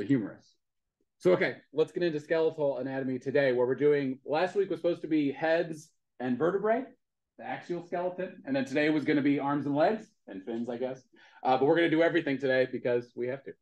the humerus. So, okay, let's get into skeletal anatomy today, where we're doing last week was supposed to be heads and vertebrae, the axial skeleton, and then today was going to be arms and legs and fins, I guess. Uh, but we're going to do everything today because we have to.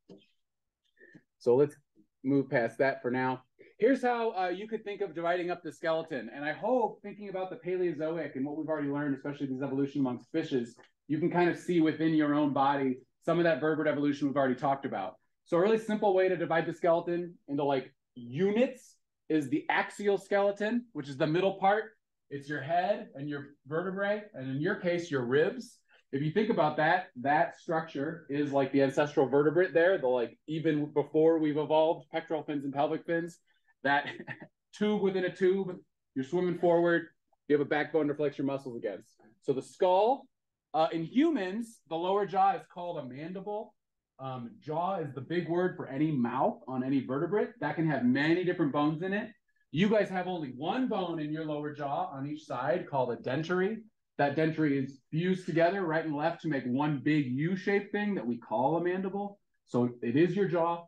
So let's move past that for now. Here's how uh, you could think of dividing up the skeleton. And I hope thinking about the Paleozoic and what we've already learned, especially these evolution amongst fishes, you can kind of see within your own body some of that vertebrate evolution we've already talked about. So a really simple way to divide the skeleton into like units is the axial skeleton, which is the middle part. It's your head and your vertebrae, and in your case, your ribs. If you think about that, that structure is like the ancestral vertebrate there, the like even before we've evolved pectoral fins and pelvic fins, that tube within a tube, you're swimming forward, you have a backbone to flex your muscles against. So the skull, uh, in humans, the lower jaw is called a mandible. Um, jaw is the big word for any mouth on any vertebrate that can have many different bones in it. You guys have only one bone in your lower jaw on each side called a dentary. That dentary is fused together right and left to make one big U-shaped thing that we call a mandible. So it is your jaw.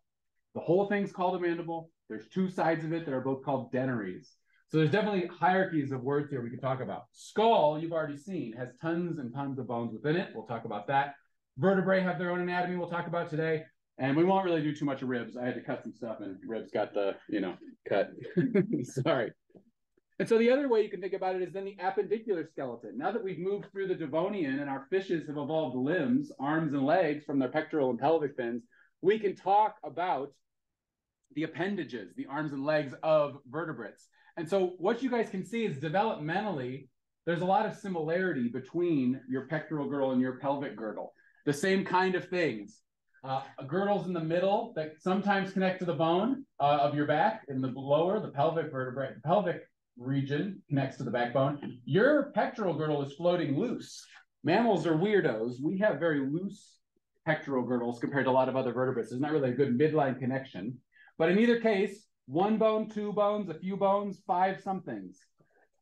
The whole thing's called a mandible. There's two sides of it that are both called dentaries. So there's definitely hierarchies of words here we could talk about. Skull, you've already seen, has tons and tons of bones within it. We'll talk about that. Vertebrae have their own anatomy we'll talk about today. And we won't really do too much of ribs. I had to cut some stuff and ribs got the, you know, cut. Sorry. And so the other way you can think about it is then the appendicular skeleton. Now that we've moved through the Devonian and our fishes have evolved limbs, arms and legs from their pectoral and pelvic fins, we can talk about the appendages, the arms and legs of vertebrates. And so what you guys can see is developmentally, there's a lot of similarity between your pectoral girdle and your pelvic girdle the same kind of things. Uh, girdles in the middle that sometimes connect to the bone uh, of your back, in the lower, the pelvic vertebrae, pelvic region connects to the backbone. Your pectoral girdle is floating loose. Mammals are weirdos. We have very loose pectoral girdles compared to a lot of other vertebrates. There's not really a good midline connection. But in either case, one bone, two bones, a few bones, five somethings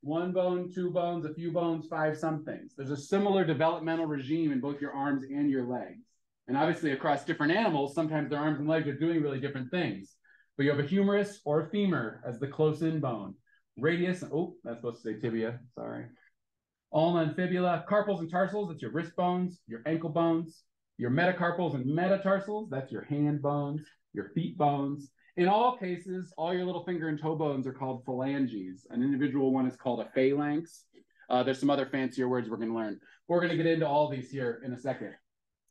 one bone, two bones, a few bones, five somethings. There's a similar developmental regime in both your arms and your legs. And obviously, across different animals, sometimes their arms and legs are doing really different things. But you have a humerus or a femur as the close in bone. Radius, oh, that's supposed to say tibia, sorry. Ulna and fibula, carpals and tarsals, that's your wrist bones, your ankle bones, your metacarpals and metatarsals, that's your hand bones, your feet bones, in all cases, all your little finger and toe bones are called phalanges. An individual one is called a phalanx. Uh, there's some other fancier words we're going to learn. We're going to get into all these here in a second.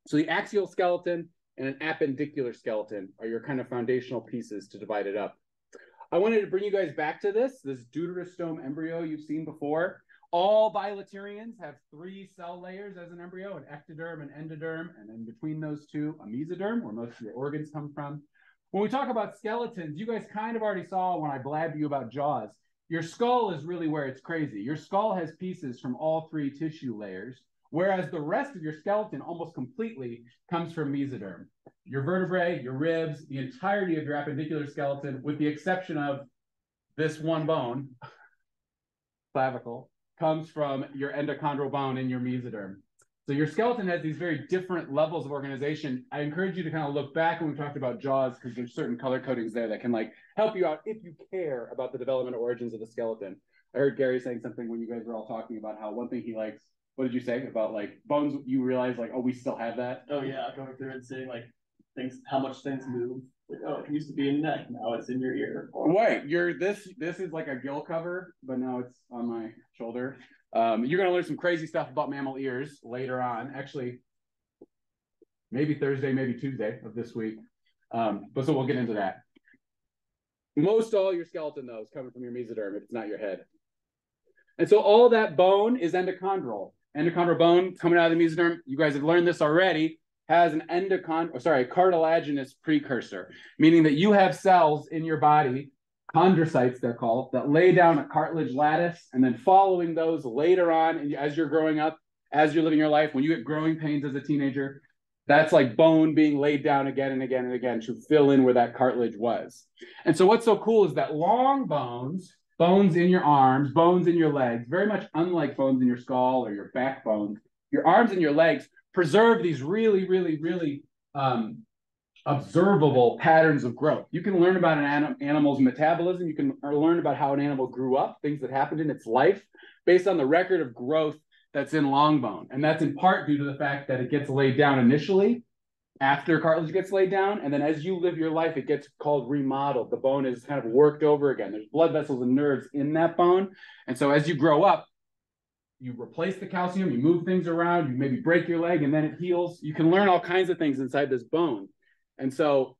So the axial skeleton and an appendicular skeleton are your kind of foundational pieces to divide it up. I wanted to bring you guys back to this, this deuterostome embryo you've seen before. All bilaterians have three cell layers as an embryo, an ectoderm, an endoderm, and then between those two, a mesoderm, where most of your organs come from. When we talk about skeletons, you guys kind of already saw when I blabbed you about jaws. Your skull is really where it's crazy. Your skull has pieces from all three tissue layers, whereas the rest of your skeleton almost completely comes from mesoderm. Your vertebrae, your ribs, the entirety of your appendicular skeleton, with the exception of this one bone, clavicle, comes from your endochondral bone and your mesoderm. So your skeleton has these very different levels of organization. I encourage you to kind of look back when we talked about jaws because there's certain color codings there that can like help you out if you care about the development origins of the skeleton. I heard Gary saying something when you guys were all talking about how one thing he likes. What did you say about like bones? You realize like, oh, we still have that. Oh yeah, going through and seeing like things, how much things move. Oh, it used to be in neck, now it's in your ear. Wait, you're this. This is like a gill cover, but now it's on my shoulder. Um, you're to learn some crazy stuff about mammal ears later on. Actually, maybe Thursday, maybe Tuesday of this week. Um, but so we'll get into that. Most all your skeleton, though, is coming from your mesoderm if it's not your head. And so all that bone is endochondral. Endochondral bone coming out of the mesoderm, you guys have learned this already, has an endochond, oh, sorry, cartilaginous precursor, meaning that you have cells in your body chondrocytes they're called that lay down a cartilage lattice and then following those later on as you're growing up as you're living your life when you get growing pains as a teenager that's like bone being laid down again and again and again to fill in where that cartilage was. And so what's so cool is that long bones bones in your arms bones in your legs very much unlike bones in your skull or your backbone your arms and your legs preserve these really really really um, observable patterns of growth. You can learn about an anim animal's metabolism. You can learn about how an animal grew up, things that happened in its life, based on the record of growth that's in long bone. And that's in part due to the fact that it gets laid down initially after cartilage gets laid down. And then as you live your life, it gets called remodeled. The bone is kind of worked over again. There's blood vessels and nerves in that bone. And so as you grow up, you replace the calcium, you move things around, you maybe break your leg and then it heals. You can learn all kinds of things inside this bone. And so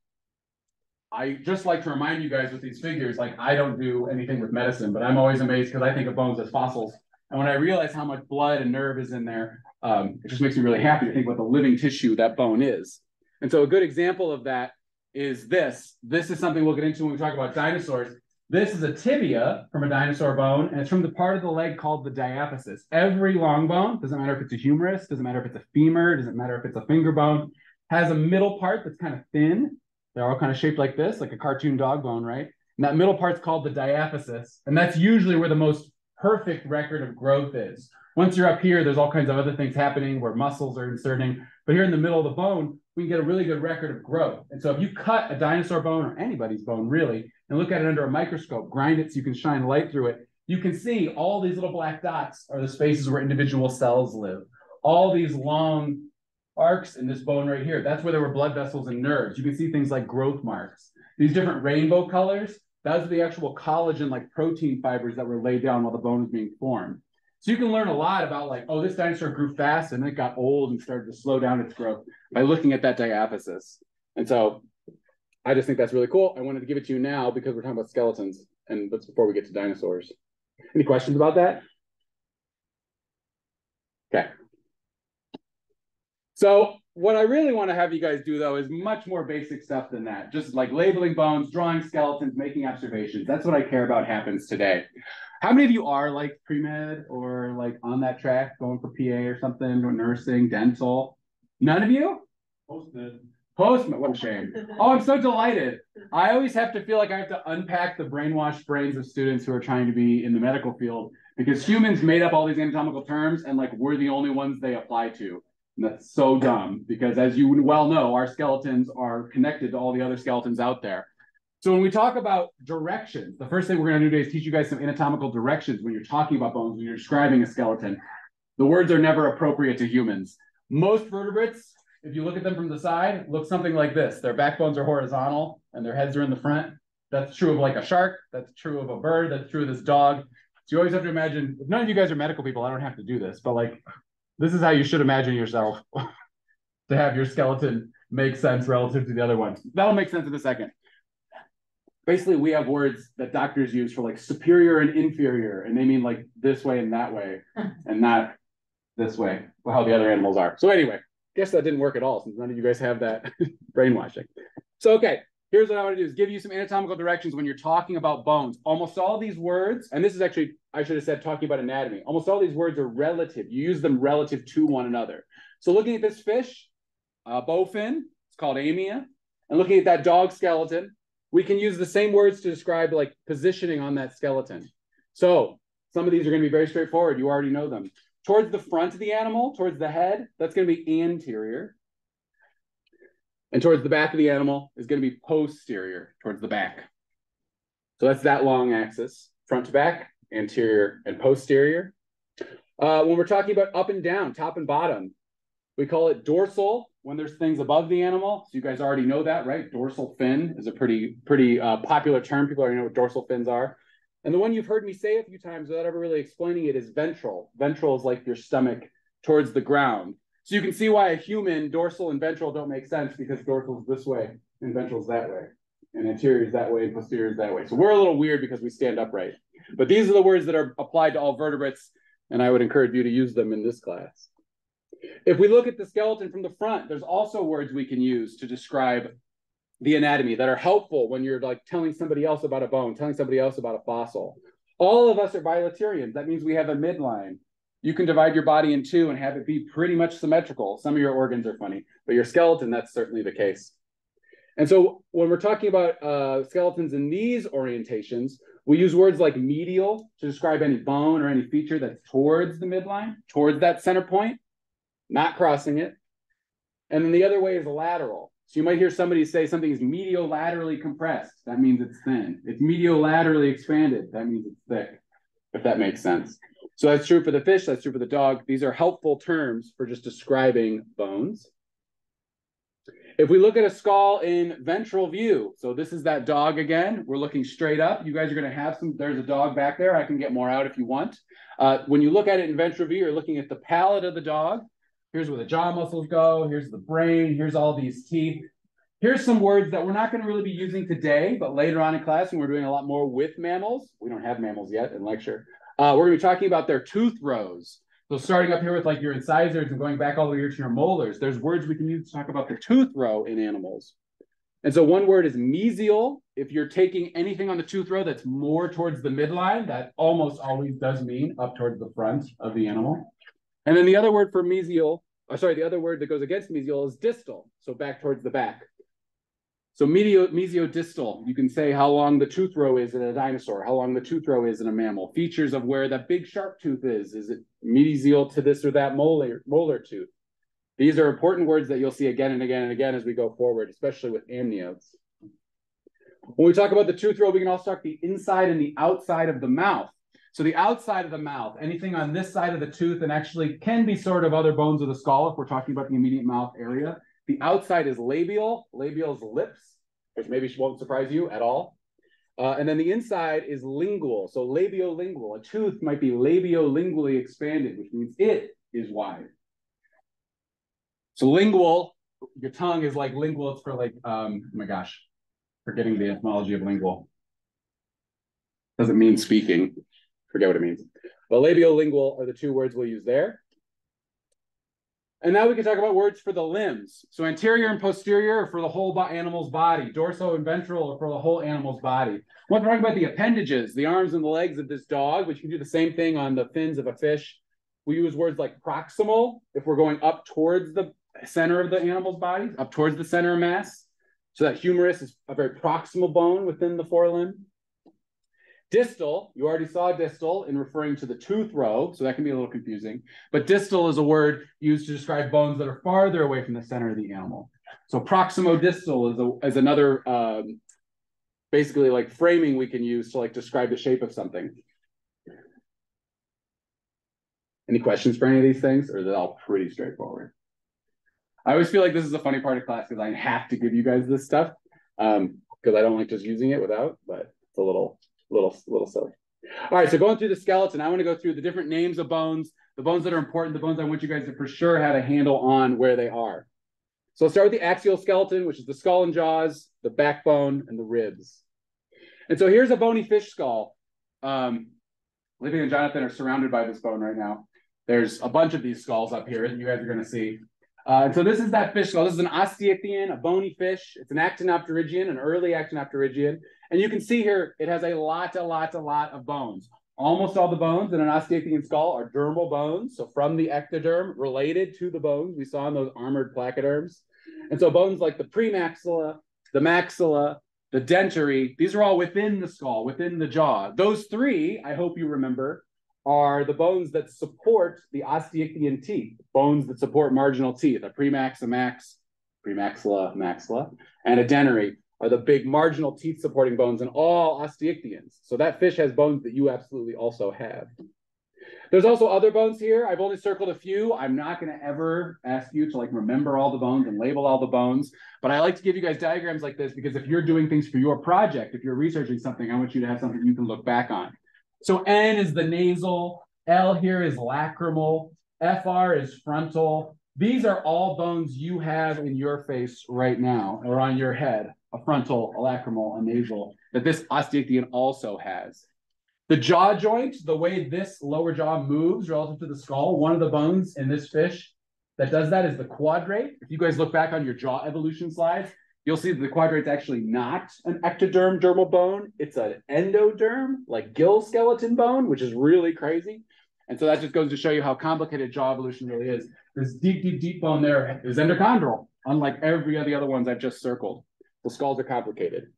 I just like to remind you guys with these figures, like I don't do anything with medicine, but I'm always amazed because I think of bones as fossils. And when I realize how much blood and nerve is in there, um, it just makes me really happy to think what the living tissue that bone is. And so a good example of that is this. This is something we'll get into when we talk about dinosaurs. This is a tibia from a dinosaur bone, and it's from the part of the leg called the diaphysis. Every long bone, doesn't matter if it's a humerus, doesn't matter if it's a femur, doesn't matter if it's a finger bone, has a middle part that's kind of thin. They're all kind of shaped like this, like a cartoon dog bone, right? And that middle part's called the diaphysis. And that's usually where the most perfect record of growth is. Once you're up here, there's all kinds of other things happening where muscles are inserting. But here in the middle of the bone, we can get a really good record of growth. And so if you cut a dinosaur bone or anybody's bone really, and look at it under a microscope, grind it so you can shine light through it, you can see all these little black dots are the spaces where individual cells live. All these long arcs in this bone right here. That's where there were blood vessels and nerves. You can see things like growth marks. These different rainbow colors, those are the actual collagen like protein fibers that were laid down while the bone was being formed. So you can learn a lot about like, oh, this dinosaur grew fast and then it got old and started to slow down its growth by looking at that diaphysis. And so I just think that's really cool. I wanted to give it to you now because we're talking about skeletons and that's before we get to dinosaurs. Any questions about that? Okay. So what I really want to have you guys do though is much more basic stuff than that. Just like labeling bones, drawing skeletons, making observations. That's what I care about happens today. How many of you are like pre-med or like on that track going for PA or something or nursing, dental? None of you? Post-med. Postman, what a shame. Oh, I'm so delighted. I always have to feel like I have to unpack the brainwashed brains of students who are trying to be in the medical field because humans made up all these anatomical terms and like we're the only ones they apply to. And that's so dumb because as you well know, our skeletons are connected to all the other skeletons out there. So when we talk about directions, the first thing we're going to do today is teach you guys some anatomical directions when you're talking about bones, when you're describing a skeleton. The words are never appropriate to humans. Most vertebrates, if you look at them from the side, look something like this. Their backbones are horizontal and their heads are in the front. That's true of like a shark. That's true of a bird. That's true of this dog. So you always have to imagine, if none of you guys are medical people, I don't have to do this, but like this is how you should imagine yourself to have your skeleton make sense relative to the other ones. That'll make sense in a second. Basically, we have words that doctors use for like superior and inferior, and they mean like this way and that way, and not this way, how the other animals are. So anyway, guess that didn't work at all since none of you guys have that brainwashing. So okay, here's what I want to do is give you some anatomical directions when you're talking about bones. Almost all these words, and this is actually, I should have said talking about anatomy. Almost all these words are relative. You use them relative to one another. So looking at this fish, uh, bowfin, it's called amia. And looking at that dog skeleton, we can use the same words to describe like positioning on that skeleton. So some of these are going to be very straightforward. You already know them. Towards the front of the animal, towards the head, that's going to be anterior. And towards the back of the animal is going to be posterior, towards the back. So that's that long axis, front to back, anterior and posterior. Uh, when we're talking about up and down, top and bottom, we call it dorsal when there's things above the animal. So you guys already know that, right? Dorsal fin is a pretty pretty uh, popular term. People already know what dorsal fins are. And the one you've heard me say a few times without ever really explaining it is ventral. Ventral is like your stomach towards the ground. So you can see why a human dorsal and ventral don't make sense because dorsal is this way and ventral is that way. And anterior is that way and posterior is that way. So we're a little weird because we stand upright. But these are the words that are applied to all vertebrates, and I would encourage you to use them in this class. If we look at the skeleton from the front, there's also words we can use to describe the anatomy that are helpful when you're like telling somebody else about a bone, telling somebody else about a fossil. All of us are bilaterians. That means we have a midline you can divide your body in two and have it be pretty much symmetrical. Some of your organs are funny, but your skeleton, that's certainly the case. And so when we're talking about uh, skeletons in these orientations, we use words like medial to describe any bone or any feature that's towards the midline, towards that center point, not crossing it. And then the other way is lateral. So you might hear somebody say something is mediolaterally compressed. That means it's thin. It's mediolaterally expanded. That means it's thick, if that makes sense. So that's true for the fish. That's true for the dog. These are helpful terms for just describing bones. If we look at a skull in ventral view, so this is that dog again. We're looking straight up. You guys are going to have some. There's a dog back there. I can get more out if you want. Uh, when you look at it in ventral view, you're looking at the palate of the dog. Here's where the jaw muscles go. Here's the brain. Here's all these teeth. Here's some words that we're not going to really be using today, but later on in class, when we're doing a lot more with mammals, we don't have mammals yet in lecture. Uh, we're going to be talking about their tooth rows. So starting up here with like your incisors and going back all the way here to your molars, there's words we can use to talk about the tooth row in animals. And so one word is mesial. If you're taking anything on the tooth row that's more towards the midline, that almost always does mean up towards the front of the animal. And then the other word for mesial, oh, sorry, the other word that goes against mesial is distal. So back towards the back. So medio, mesiodistal, you can say how long the tooth row is in a dinosaur, how long the tooth row is in a mammal. Features of where that big sharp tooth is. Is it mesial to this or that molar, molar tooth? These are important words that you'll see again and again and again as we go forward, especially with amniotes. When we talk about the tooth row, we can also talk the inside and the outside of the mouth. So the outside of the mouth, anything on this side of the tooth, and actually can be sort of other bones of the skull if we're talking about the immediate mouth area. The outside is labial. Labial is lips, which maybe won't surprise you at all. Uh, and then the inside is lingual. So labiolingual. A tooth might be labiolingually expanded, which means it is wide. So lingual, your tongue is like lingual. It's for like, um, oh my gosh, forgetting the etymology of lingual. Doesn't mean speaking. Forget what it means. But labiolingual are the two words we'll use there. And now we can talk about words for the limbs. So anterior and posterior for the whole animal's body. Dorsal and ventral for the whole animal's body. We're talking about the appendages, the arms and the legs of this dog, which can do the same thing on the fins of a fish, we use words like proximal if we're going up towards the center of the animal's body, up towards the center of mass. So that humerus is a very proximal bone within the forelimb. Distal, you already saw distal in referring to the tooth row, so that can be a little confusing. But distal is a word used to describe bones that are farther away from the center of the animal. So proximodistal is, a, is another um, basically like framing we can use to like describe the shape of something. Any questions for any of these things, or is it all pretty straightforward? I always feel like this is a funny part of class because I have to give you guys this stuff because um, I don't like just using it without, but it's a little little little silly. All right, so going through the skeleton, I want to go through the different names of bones, the bones that are important, the bones I want you guys to for sure have a handle on where they are. So I'll start with the axial skeleton, which is the skull and jaws, the backbone, and the ribs. And so here's a bony fish skull. Um, Livy and Jonathan are surrounded by this bone right now. There's a bunch of these skulls up here that you guys are going to see. Uh, and so this is that fish skull. This is an osteichthyon, a bony fish. It's an actinopterygian, an early actinopterygian. And you can see here, it has a lot, a lot, a lot of bones. Almost all the bones in an osteichthyon skull are dermal bones. So from the ectoderm related to the bones we saw in those armored placoderms. And so bones like the premaxilla, the maxilla, the dentary, these are all within the skull, within the jaw. Those three, I hope you remember, are the bones that support the osteichthyon teeth, bones that support marginal teeth, a premax, a max, premaxilla, maxilla, and a dentary are the big marginal teeth supporting bones in all osteichthyons. So that fish has bones that you absolutely also have. There's also other bones here. I've only circled a few. I'm not going to ever ask you to like remember all the bones and label all the bones, but I like to give you guys diagrams like this because if you're doing things for your project, if you're researching something, I want you to have something you can look back on. So N is the nasal, L here is lacrimal, FR is frontal. These are all bones you have in your face right now or on your head a frontal, a lacrimal, a nasal, that this osteichthyon also has. The jaw joint, the way this lower jaw moves relative to the skull, one of the bones in this fish that does that is the quadrate. If you guys look back on your jaw evolution slides, you'll see that the quadrate's actually not an ectoderm dermal bone. It's an endoderm, like gill skeleton bone, which is really crazy. And so that just goes to show you how complicated jaw evolution really is. This deep, deep, deep bone there is endochondral, unlike every of the other ones I've just circled. Skulls are complicated.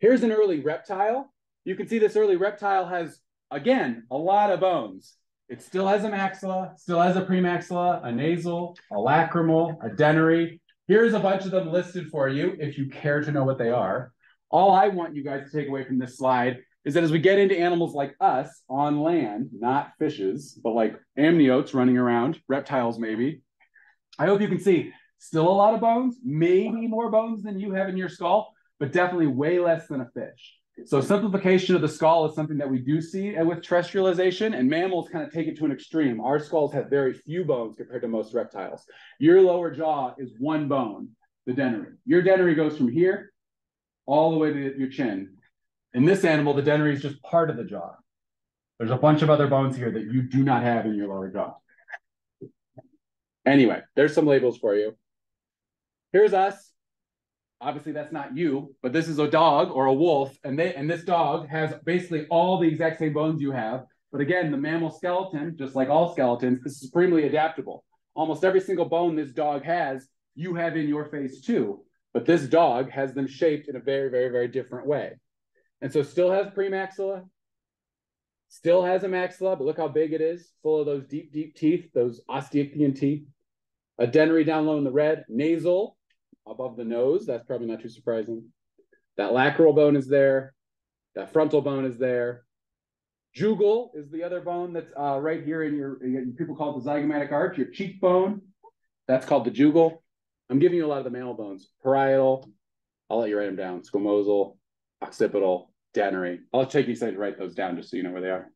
Here's an early reptile. You can see this early reptile has, again, a lot of bones. It still has a maxilla, still has a premaxilla, a nasal, a lacrimal, a dentary. Here's a bunch of them listed for you if you care to know what they are. All I want you guys to take away from this slide is that as we get into animals like us on land, not fishes, but like amniotes running around, reptiles maybe, I hope you can see still a lot of bones, maybe more bones than you have in your skull, but definitely way less than a fish. So simplification of the skull is something that we do see with terrestrialization, and mammals kind of take it to an extreme. Our skulls have very few bones compared to most reptiles. Your lower jaw is one bone, the dentary. Your dentary goes from here all the way to your chin. In this animal, the dentary is just part of the jaw. There's a bunch of other bones here that you do not have in your lower jaw. Anyway, there's some labels for you. Here's us obviously that's not you, but this is a dog or a wolf, and they and this dog has basically all the exact same bones you have. But again, the mammal skeleton, just like all skeletons, is supremely adaptable. Almost every single bone this dog has, you have in your face too. But this dog has them shaped in a very, very, very different way. And so still has premaxilla, still has a maxilla, but look how big it is, full of those deep, deep teeth, those osteichthyon teeth. A dentary down low in the red, nasal, above the nose. That's probably not too surprising. That lateral bone is there. That frontal bone is there. Jugal is the other bone that's uh, right here in your, people call it the zygomatic arch, your cheekbone. That's called the jugal. I'm giving you a lot of the mammal bones. Parietal, I'll let you write them down. Squamosal, occipital, dentary. I'll take you a second to write those down just so you know where they are.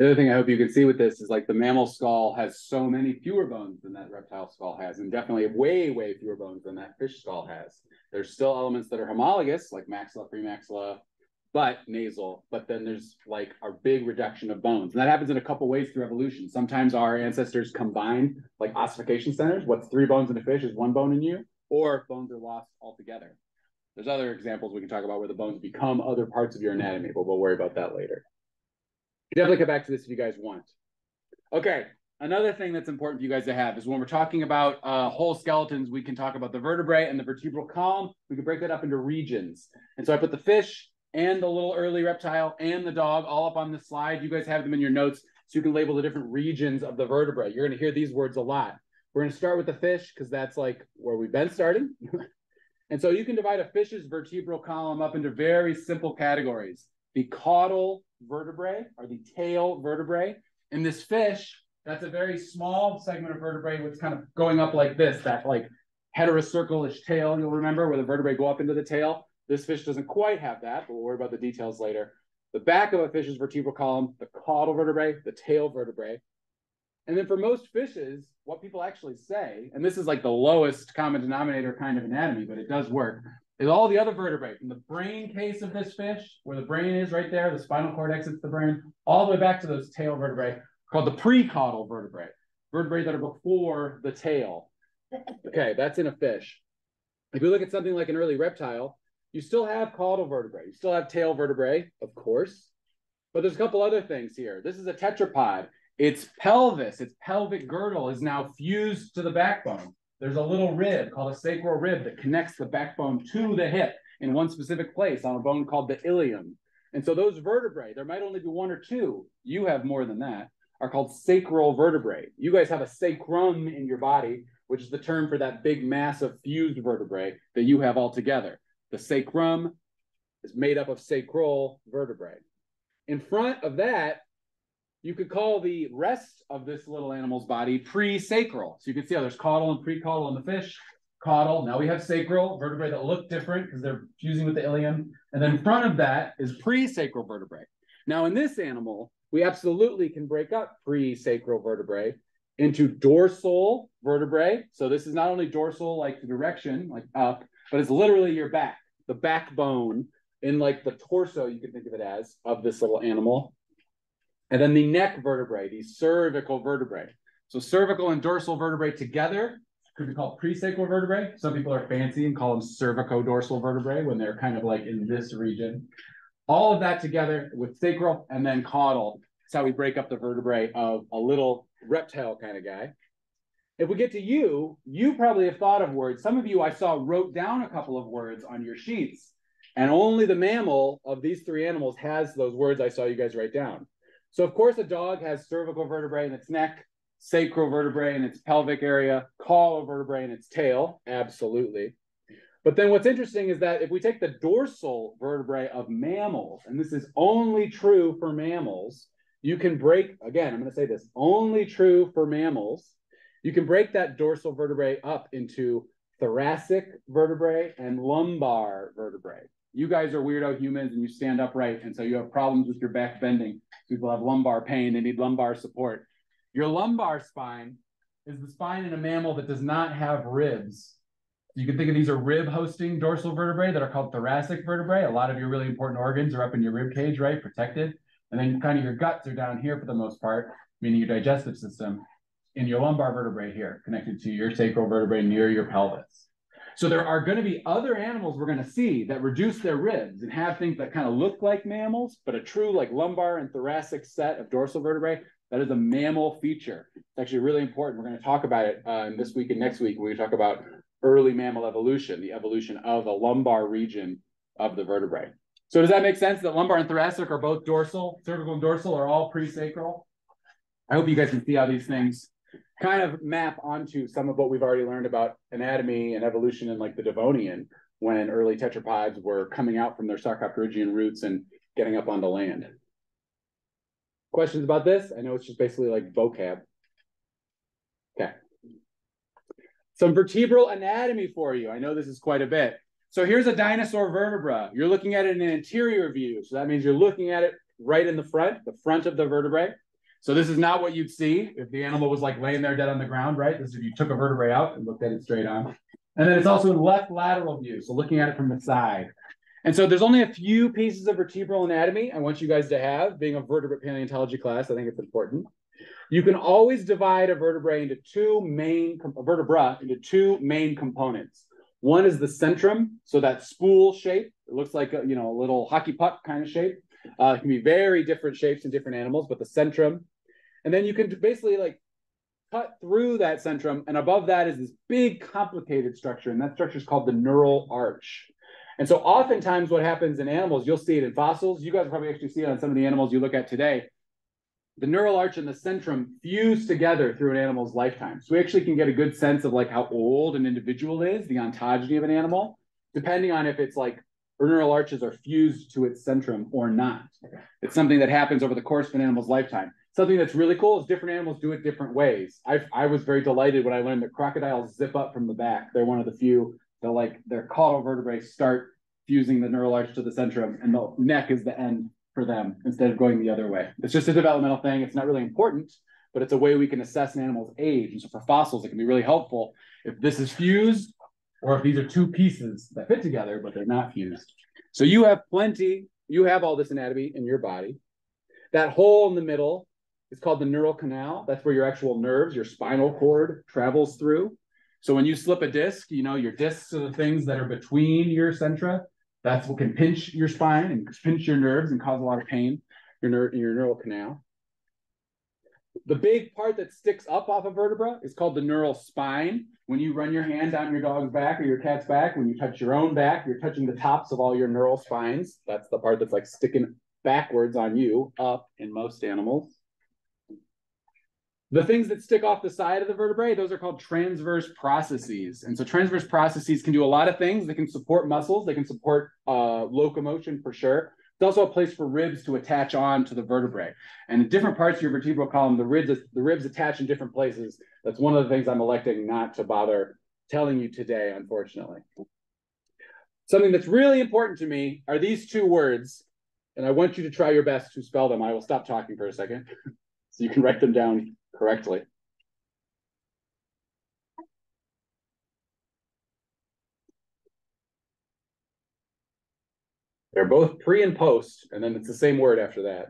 The other thing I hope you can see with this is like the mammal skull has so many fewer bones than that reptile skull has, and definitely way, way fewer bones than that fish skull has. There's still elements that are homologous, like maxilla, premaxilla, but nasal. But then there's like a big reduction of bones. And that happens in a couple ways through evolution. Sometimes our ancestors combine like ossification centers. What's three bones in a fish is one bone in you, or bones are lost altogether. There's other examples we can talk about where the bones become other parts of your anatomy, but we'll worry about that later definitely come back to this if you guys want. Okay, another thing that's important for you guys to have is when we're talking about uh, whole skeletons, we can talk about the vertebrae and the vertebral column. We can break that up into regions. And so I put the fish and the little early reptile and the dog all up on this slide. You guys have them in your notes so you can label the different regions of the vertebrae. You're going to hear these words a lot. We're going to start with the fish because that's like where we've been starting. and so you can divide a fish's vertebral column up into very simple categories. The caudal vertebrae are the tail vertebrae. In this fish, that's a very small segment of vertebrae, which kind of going up like this, that like heterocercal-ish tail, you'll remember, where the vertebrae go up into the tail. This fish doesn't quite have that, but we'll worry about the details later. The back of a fish's vertebral column, the caudal vertebrae, the tail vertebrae. And then for most fishes, what people actually say, and this is like the lowest common denominator kind of anatomy, but it does work is all the other vertebrae from the brain case of this fish, where the brain is right there, the spinal cord exits the brain, all the way back to those tail vertebrae called the precaudal vertebrae, vertebrae that are before the tail. Okay, that's in a fish. If you look at something like an early reptile, you still have caudal vertebrae, you still have tail vertebrae, of course, but there's a couple other things here. This is a tetrapod. Its pelvis, its pelvic girdle is now fused to the backbone there's a little rib called a sacral rib that connects the backbone to the hip in one specific place on a bone called the ilium. And so those vertebrae, there might only be one or two, you have more than that, are called sacral vertebrae. You guys have a sacrum in your body, which is the term for that big mass of fused vertebrae that you have all together. The sacrum is made up of sacral vertebrae. In front of that you could call the rest of this little animal's body pre-sacral. So you can see how there's caudal and pre-caudal in the fish. Caudal, now we have sacral vertebrae that look different because they're fusing with the ilium. And then in front of that is pre-sacral vertebrae. Now in this animal, we absolutely can break up pre-sacral vertebrae into dorsal vertebrae. So this is not only dorsal, like the direction, like up, but it's literally your back, the backbone in like the torso, you can think of it as, of this little animal. And then the neck vertebrae, the cervical vertebrae. So cervical and dorsal vertebrae together could be called presacral vertebrae. Some people are fancy and call them cervico-dorsal vertebrae when they're kind of like in this region. All of that together with sacral and then caudal. That's how we break up the vertebrae of a little reptile kind of guy. If we get to you, you probably have thought of words. Some of you I saw wrote down a couple of words on your sheets. And only the mammal of these three animals has those words I saw you guys write down. So of course a dog has cervical vertebrae in its neck, sacral vertebrae in its pelvic area, caudal vertebrae in its tail, absolutely. But then what's interesting is that if we take the dorsal vertebrae of mammals, and this is only true for mammals, you can break, again, I'm going to say this, only true for mammals, you can break that dorsal vertebrae up into thoracic vertebrae and lumbar vertebrae. You guys are weirdo humans and you stand upright, and so you have problems with your back bending. People have lumbar pain, they need lumbar support. Your lumbar spine is the spine in a mammal that does not have ribs. You can think of these are rib hosting dorsal vertebrae that are called thoracic vertebrae. A lot of your really important organs are up in your rib cage, right? Protected. And then kind of your guts are down here for the most part, meaning your digestive system, in your lumbar vertebrae here, connected to your sacral vertebrae near your pelvis. So there are going to be other animals we're going to see that reduce their ribs and have things that kind of look like mammals, but a true like lumbar and thoracic set of dorsal vertebrae that is a mammal feature. It's actually really important. We're going to talk about it uh, this week and next week when we talk about early mammal evolution, the evolution of the lumbar region of the vertebrae. So does that make sense that lumbar and thoracic are both dorsal, cervical and dorsal are all pre-sacral? I hope you guys can see how these things kind of map onto some of what we've already learned about anatomy and evolution in like the Devonian when early tetrapods were coming out from their Sarcopterygian roots and getting up onto land. Questions about this? I know it's just basically like vocab. Okay. Some vertebral anatomy for you. I know this is quite a bit. So here's a dinosaur vertebra. You're looking at it in an anterior view. So that means you're looking at it right in the front, the front of the vertebrae. So this is not what you'd see if the animal was like laying there dead on the ground, right? This is if you took a vertebrae out and looked at it straight on. And then it's also in left lateral view. So looking at it from the side. And so there's only a few pieces of vertebral anatomy I want you guys to have. Being a vertebrate paleontology class, I think it's important. You can always divide a vertebrae into two main vertebra into two main components. One is the centrum, so that spool shape. It looks like a, you know a little hockey puck kind of shape. Uh, it can be very different shapes in different animals, but the centrum. And then you can basically like cut through that centrum, and above that is this big complicated structure, and that structure is called the neural arch. And so oftentimes what happens in animals, you'll see it in fossils. You guys probably actually see it on some of the animals you look at today. The neural arch and the centrum fuse together through an animal's lifetime. So we actually can get a good sense of like how old an individual is, the ontogeny of an animal, depending on if it's like neural arches are fused to its centrum or not. It's something that happens over the course of an animal's lifetime. Something that's really cool is different animals do it different ways. I, I was very delighted when I learned that crocodiles zip up from the back. They're one of the few the like their caudal vertebrae start fusing the neural arch to the centrum, and the neck is the end for them instead of going the other way. It's just a developmental thing. It's not really important, but it's a way we can assess an animal's age. And so for fossils, it can be really helpful if this is fused or if these are two pieces that fit together, but they're not fused. So you have plenty, you have all this anatomy in your body. That hole in the middle is called the neural canal. That's where your actual nerves, your spinal cord travels through. So when you slip a disc, you know, your discs are the things that are between your centra. That's what can pinch your spine and pinch your nerves and cause a lot of pain your, ner- your neural canal. The big part that sticks up off a vertebra is called the neural spine. When you run your hand down your dog's back or your cat's back, when you touch your own back, you're touching the tops of all your neural spines. That's the part that's like sticking backwards on you, up in most animals. The things that stick off the side of the vertebrae, those are called transverse processes. And so transverse processes can do a lot of things. They can support muscles, they can support uh, locomotion for sure. It's also a place for ribs to attach on to the vertebrae. And in different parts of your vertebral column, the ribs, the ribs attach in different places. That's one of the things I'm electing not to bother telling you today, unfortunately. Something that's really important to me are these two words, and I want you to try your best to spell them. I will stop talking for a second so you can write them down correctly. They're both pre and post, and then it's the same word after that.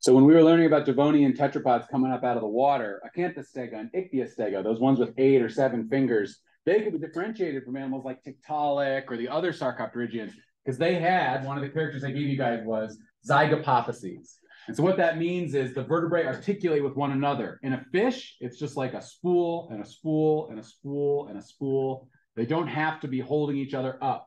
So when we were learning about Devonian tetrapods coming up out of the water, Acanthostega and Ichthyostega, those ones with eight or seven fingers, they could be differentiated from animals like Tiktaalik or the other Sarcopterygians because they had, one of the characters I gave you guys was zygapophyses. And so what that means is the vertebrae articulate with one another. In a fish, it's just like a spool and a spool and a spool and a spool. They don't have to be holding each other up.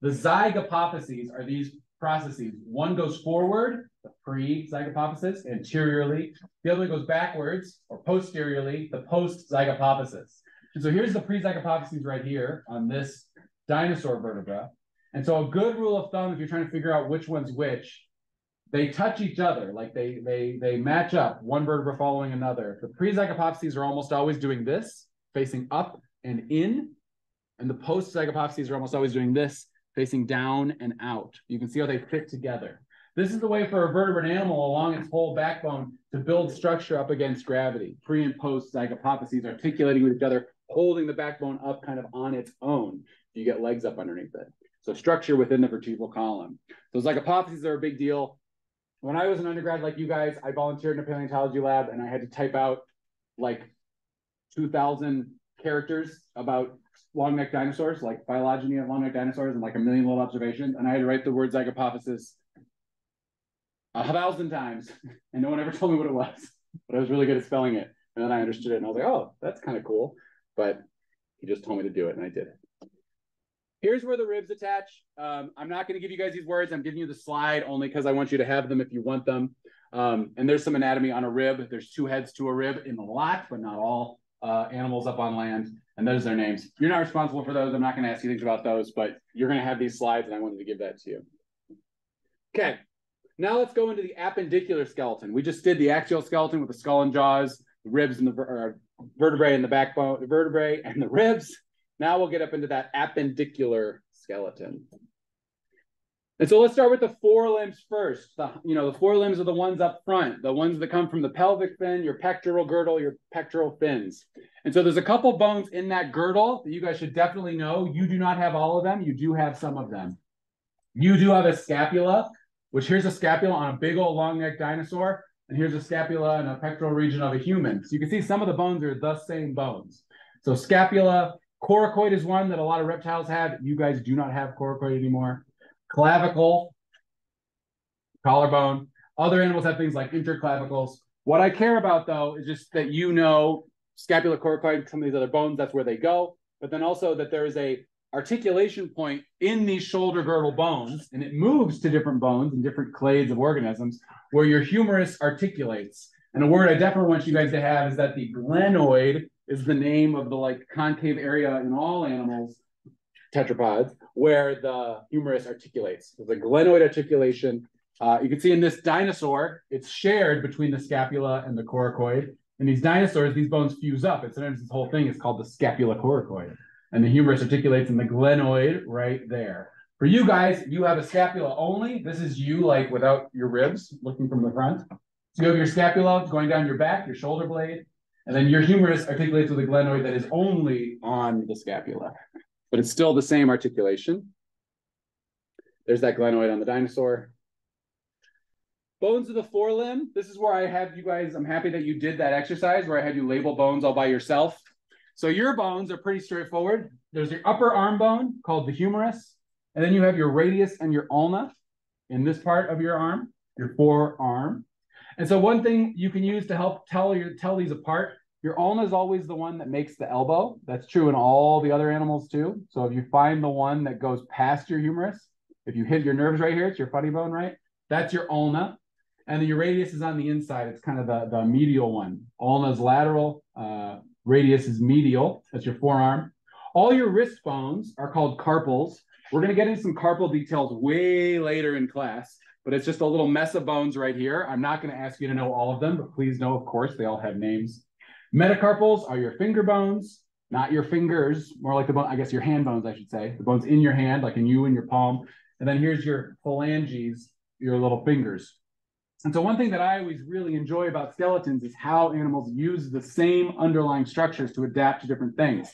The zygapophyses are these processes. One goes forward, the pre-zygapophysis, anteriorly. The other one goes backwards or posteriorly, the post-zygapophysis. And so here's the pre-zygapophyses right here on this dinosaur vertebra. And so a good rule of thumb, if you're trying to figure out which one's which, they touch each other, like they they they match up, one vertebra following another. The pre-zygapophyses are almost always doing this, facing up and in, and the post-zygapophyses are almost always doing this, facing down and out. You can see how they fit together. This is the way for a vertebrate animal along its whole backbone to build structure up against gravity. Pre and post zygapophyses articulating with each other, holding the backbone up kind of on its own. You get legs up underneath it. So structure within the vertebral column. Those zygapophyses are a big deal. When I was an undergrad like you guys, I volunteered in a paleontology lab and I had to type out like 2,000 characters about long neck dinosaurs, like phylogeny of long neck dinosaurs, and like a million little observations. And I had to write the word zygapophysis a thousand times, and no one ever told me what it was. But I was really good at spelling it, and then I understood it, and I was like, "Oh, that's kind of cool." But he just told me to do it, and I did it. Here's where the ribs attach. Um, I'm not going to give you guys these words. I'm giving you the slide only because I want you to have them if you want them. Um, and there's some anatomy on a rib. There's two heads to a rib in a lot, but not all uh, animals up on land. And those are their names. You're not responsible for those. I'm not going to ask you things about those, but you're going to have these slides, and I wanted to give that to you. Okay. Now let's go into the appendicular skeleton. We just did the axial skeleton with the skull and jaws, the ribs and the vertebrae and the backbone, the vertebrae and the ribs. Now we'll get up into that appendicular skeleton. And so let's start with the forelimbs first. The, you know, the forelimbs are the ones up front, the ones that come from the pelvic fin, your pectoral girdle, your pectoral fins. And so there's a couple bones in that girdle that you guys should definitely know. You do not have all of them. You do have some of them. You do have a scapula, which here's a scapula on a big old long neck dinosaur. And here's a scapula and a pectoral region of a human. So you can see some of the bones are the same bones. So scapula, coracoid is one that a lot of reptiles have. You guys do not have coracoid anymore clavicle, collarbone. Other animals have things like interclavicles. What I care about though is just that you know scapula, coracoid, some of these other bones, that's where they go. But then also that there is a articulation point in these shoulder girdle bones, and it moves to different bones and different clades of organisms where your humerus articulates. And a word I definitely want you guys to have is that the glenoid is the name of the like concave area in all animals tetrapods where the humerus articulates. There's a glenoid articulation. Uh, you can see in this dinosaur, it's shared between the scapula and the coracoid. In these dinosaurs, these bones fuse up. And sometimes this whole thing is called the scapula coracoid. And the humerus articulates in the glenoid right there. For you guys, you have a scapula only. This is you, like without your ribs, looking from the front. So you have your scapula going down your back, your shoulder blade, and then your humerus articulates with a glenoid that is only on the scapula but it's still the same articulation. There's that glenoid on the dinosaur. Bones of the forelimb. This is where I have you guys, I'm happy that you did that exercise where I had you label bones all by yourself. So your bones are pretty straightforward. There's your upper arm bone called the humerus, and then you have your radius and your ulna in this part of your arm, your forearm. And so one thing you can use to help tell your tell these apart your ulna is always the one that makes the elbow. That's true in all the other animals too. So if you find the one that goes past your humerus, if you hit your nerves right here, it's your funny bone, right? That's your ulna. And then your radius is on the inside. It's kind of the, the medial one. Ulna is lateral, uh, radius is medial. That's your forearm. All your wrist bones are called carpals. We're going to get into some carpal details way later in class, but it's just a little mess of bones right here. I'm not going to ask you to know all of them, but please know, of course, they all have names. Metacarpals are your finger bones. not your fingers, more like the bone, I guess your hand bones, I should say, the bones in your hand, like in you and your palm. And then here's your phalanges, your little fingers. And so one thing that I always really enjoy about skeletons is how animals use the same underlying structures to adapt to different things.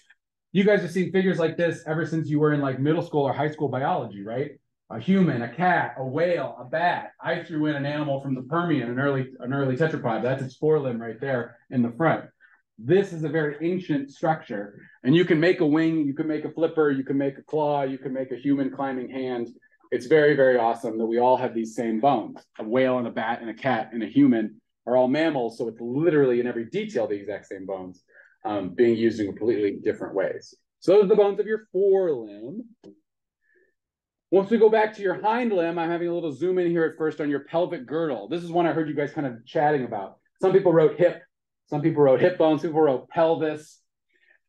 You guys have seen figures like this ever since you were in like middle school or high school biology, right? A human, a cat, a whale, a bat. I threw in an animal from the Permian, an early an early tetrapod. That's its forelimb right there in the front. This is a very ancient structure, and you can make a wing, you can make a flipper, you can make a claw, you can make a human climbing hand it's very, very awesome that we all have these same bones. A whale and a bat and a cat and a human are all mammals, so it's literally in every detail the exact same bones um, being used in completely different ways. So those are the bones of your forelimb. Once we go back to your hind limb, I'm having a little zoom in here at first on your pelvic girdle. This is one I heard you guys kind of chatting about. Some people wrote hip, some people wrote hip bones, some people wrote pelvis.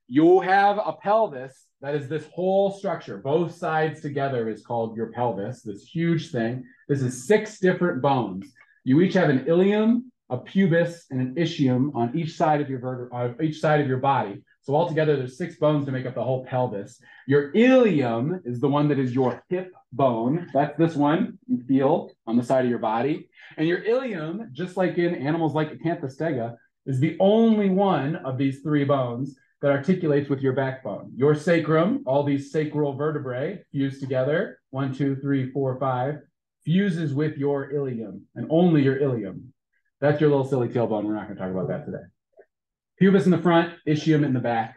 You have a pelvis that is this whole structure, both sides together is called your pelvis, this huge thing. This is six different bones. You each have an ilium, a pubis, and an ischium on each side of your vertebra, uh, each side of your body. So altogether, there's six bones to make up the whole pelvis. Your ilium is the one that is your hip bone. That's this one you feel on the side of your body. And your ilium, just like in animals like Acanthostega, is the only one of these three bones that articulates with your backbone. Your sacrum, all these sacral vertebrae fused together, one, two, three, four, five, fuses with your ilium and only your ilium. That's your little silly tailbone. We're not going to talk about that today. Pubis in the front, ischium in the back.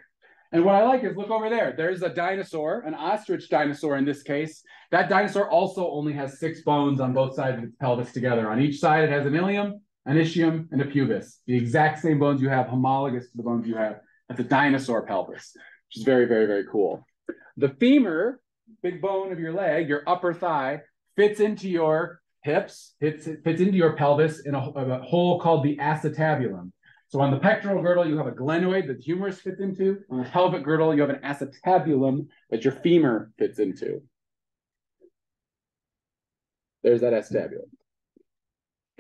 And what I like is look over there. There's a dinosaur, an ostrich dinosaur in this case. That dinosaur also only has six bones on both sides of its pelvis together. On each side, it has an ilium, an ischium, and a pubis. The exact same bones you have, homologous to the bones you have the dinosaur pelvis, which is very, very, very cool. The femur, big bone of your leg, your upper thigh, fits into your hips, fits, fits into your pelvis in a, a hole called the acetabulum. So on the pectoral girdle, you have a glenoid that the humerus fits into. On the pelvic girdle, you have an acetabulum that your femur fits into. There's that acetabulum.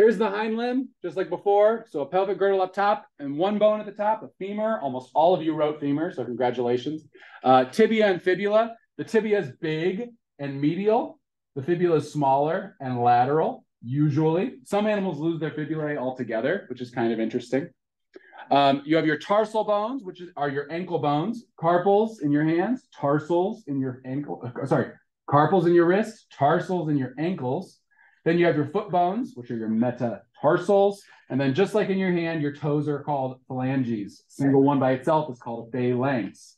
Here's the hind limb, just like before. So a pelvic girdle up top and one bone at the top, a femur. Almost all of you wrote femur, so congratulations. Uh, tibia and fibula. The tibia is big and medial. The fibula is smaller and lateral, usually. Some animals lose their fibulae altogether, which is kind of interesting. Um, you have your tarsal bones, which is, are your ankle bones, carpals in your hands, tarsals in your ankle, uh, sorry, carpals in your wrists, tarsals in your ankles. Then you have your foot bones, which are your metatarsals. And then just like in your hand, your toes are called phalanges. Single one by itself is called a phalanx.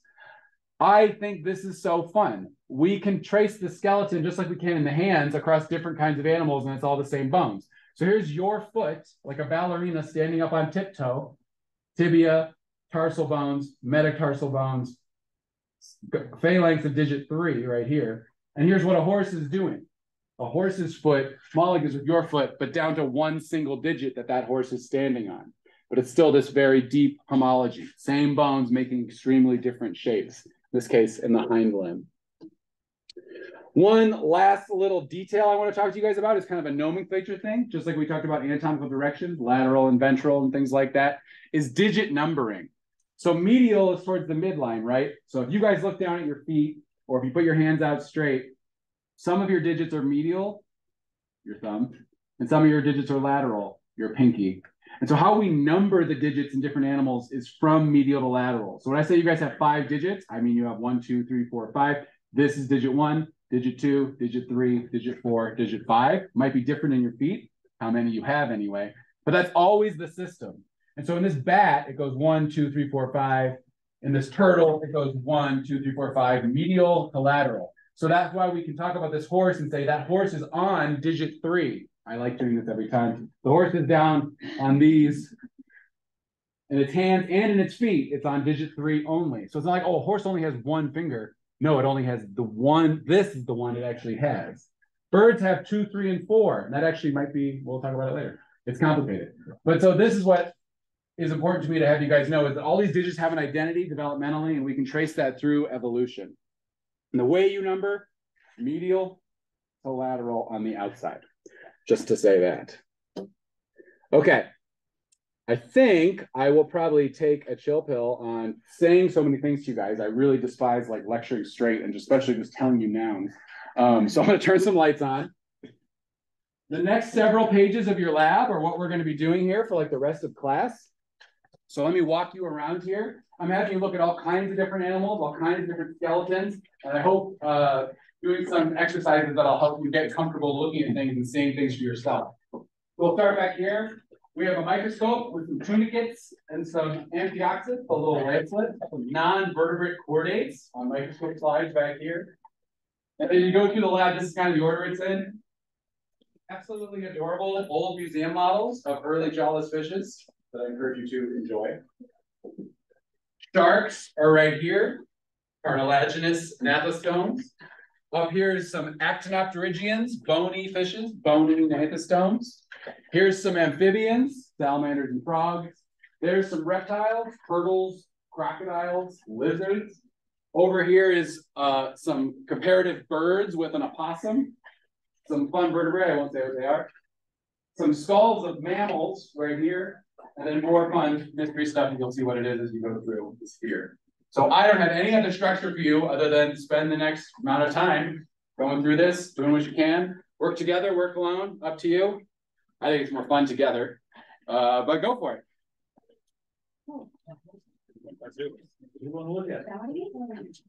I think this is so fun. We can trace the skeleton just like we can in the hands across different kinds of animals, and it's all the same bones. So here's your foot, like a ballerina standing up on tiptoe, tibia, tarsal bones, metatarsal bones, phalanx of digit three right here. And here's what a horse is doing a horse's foot homologous with your foot, but down to one single digit that that horse is standing on. But it's still this very deep homology, same bones making extremely different shapes, in this case in the hind limb. One last little detail I want to talk to you guys about is kind of a nomenclature thing, just like we talked about anatomical direction, lateral and ventral and things like that, is digit numbering. So medial is towards the midline, right? So if you guys look down at your feet, or if you put your hands out straight, some of your digits are medial, your thumb, and some of your digits are lateral, your pinky. And so how we number the digits in different animals is from medial to lateral. So when I say you guys have five digits, I mean you have one, two, three, four, five. This is digit one, digit two, digit three, digit four, digit five. Might be different in your feet, how many you have anyway, but that's always the system. And so in this bat, it goes one, two, three, four, five. In this turtle, it goes one, two, three, four, five, medial to lateral. So that's why we can talk about this horse and say that horse is on digit three. I like doing this every time. The horse is down on these in its hands and in its feet. It's on digit three only. So it's not like, oh, a horse only has one finger. No, it only has the one. This is the one it actually has. Birds have two, three, and four. And that actually might be, we'll talk about it later. It's complicated. But so this is what is important to me to have you guys know is that all these digits have an identity developmentally, and we can trace that through evolution. And the way you number, medial to lateral on the outside, just to say that. Okay. I think I will probably take a chill pill on saying so many things to you guys. I really despise like lecturing straight and especially just telling you nouns. Um, so I'm gonna turn some lights on. The next several pages of your lab are what we're gonna be doing here for like the rest of class. So let me walk you around here. I'm having you look at all kinds of different animals, all kinds of different skeletons, and I hope uh, doing some exercises that'll help you get comfortable looking at things and seeing things for yourself. We'll start back here. We have a microscope with some tunicates and some amphioxus, a little lancelet, some non-vertebrate chordates on microscope slides back here. And then you go through the lab, this is kind of the order it's in. Absolutely adorable old museum models of early jawless fishes that I encourage you to enjoy. Sharks are right here, cartilaginous gnathostomes. Up here is some actinopterygians, bony fishes, bony gnathostomes. Here's some amphibians, salamanders and frogs. There's some reptiles, turtles, crocodiles, lizards. Over here is uh, some comparative birds with an opossum. Some fun vertebrae, I won't say what they are. Some skulls of mammals right here. And then more fun mystery stuff, and you'll see what it is as you go through this here. So I don't have any other structure for you other than spend the next amount of time going through this, doing what you can. Work together, work alone, up to you. I think it's more fun together, uh, but go for it. Let's do it. You wanna look at? it?